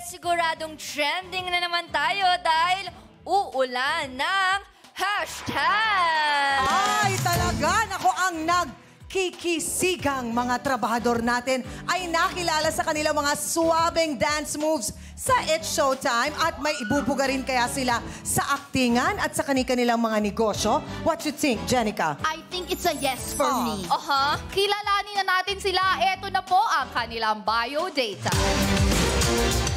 siguradong trending na naman tayo dahil uulan ng hashtag! Ay, talaga! Nako, ang nagkikisigang mga trabahador natin ay nakilala sa kanilang mga suwabing dance moves sa It's Showtime at may ibubuga rin kaya sila sa aktingan at sa kanilang mga negosyo. What you think, Jenica? I think it's a yes for Oh. me. Aha. Kilalanin na natin sila. Ito na po ang kanilang biodata. Sing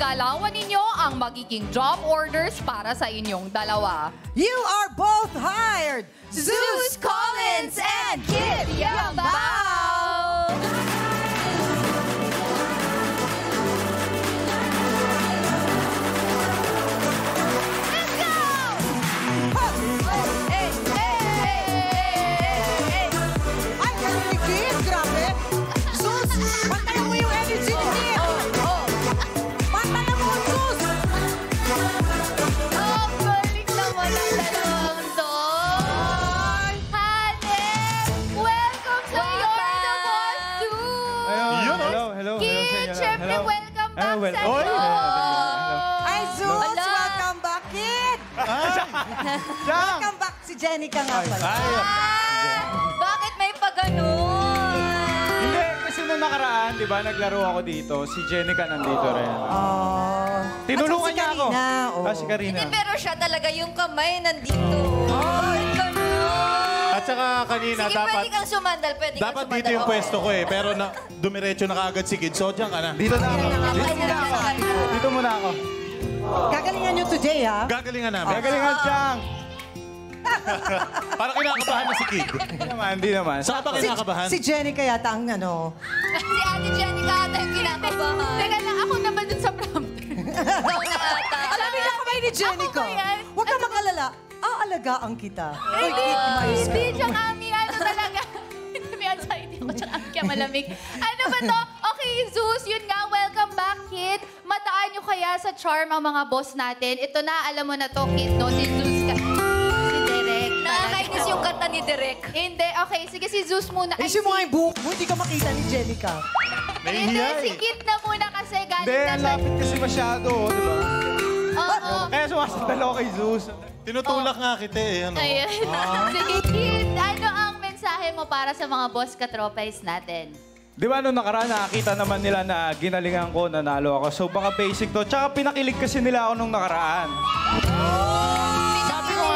galawan ninyo ang magiging job orders para sa inyong dalawa. You are both hired! Zeus well, oy! Ay, Sus! Ala. Welcome back, Kid! Welcome back si Jenica nga pala. Ay, Ah, bakit may paganon? hindi, kasi nung nakaraan, di ba, naglaro ako dito. Si Jenica nandito rin. Oh. Tinulungan At niya si ako. Karina, oh. Ah, si Karina. Hindi, pero siya talaga yung kamay nandito. Ay, ganon. At saka kanina, Sige, dapat... pwede kang sumandal. Pwede kang Dapat sumandal. dito yung Oo. pwesto ko eh. Pero na, dumiretso na kaagad si Kid. So, dyan ka na. Dito na ako. Yan na nga, Dito na ako. ko. Dito muna ako. Gagalingan nyo today, ha? Gagalingan namin. Gagalingan, Chang. Para kinakabahan na si Kid. Hindi naman, hindi naman. Saan ba kinakabahan? Si Jenica yata ang ano. Si Ate Jenica ata yung kinakabahan. Teka lang, ako naman dun sa prompter. Ikaw na ata. Alam niyo na kamay ni Jenica. Ako ba yan? Huwag kang mag-alala. Aalagaan kita. Ka. hindi, tsaka mi, ano talaga. May anxiety ako, tsaka kaya malamig. Ano ba to? Okay, Zeus, yun nga, welcome back, kid. Mataan nyo kaya sa charm ang mga boss natin. Ito na, alam mo na to, kid, no? Si Zeus ka. Si Derek. Nakakainis yung kanta ni Direk. Hindi, okay, sige, si Zeus muna. Ay, mo nga yung buhok mo. Hindi ka makita ni Jenica. Hindi, Nahihiya si eh. Kid na muna kasi galing Hindi, na ang sa... lapit kasi masyado, di ba? Sumasandal ako kay Zeus. Tinutulak nga kita eh. Ano? Ayan. Sige, Kid, ano ang mensahe mo para sa mga boss katropais natin? Di ba nung nakaraan, nakakita naman nila na ginalingan ko, nanalo ako. So baka basic to. Tsaka pinakilig kasi nila ako nung nakaraan. Sabi ko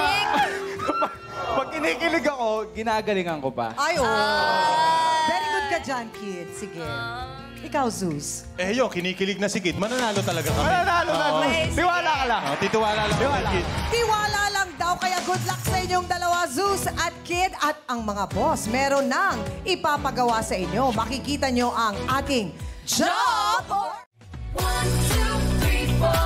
Pag kinikilig ako, ginagalingan ko pa. Ay, oh. Very good ka dyan, Kid. Sige. Ikaw, Zeus. Eh yun, kinikilig na si Kid. Mananalo talaga kami. Mananalo na, Oo. Zeus. Tiwala ka lang. Oh, titiwala lang kami, Kid. Tiwala lang daw, kaya good luck sa inyong dalawa, Zeus at Kid. At ang mga boss, meron nang ipapagawa sa inyo. Makikita nyo ang ating job or... One, two, three, four.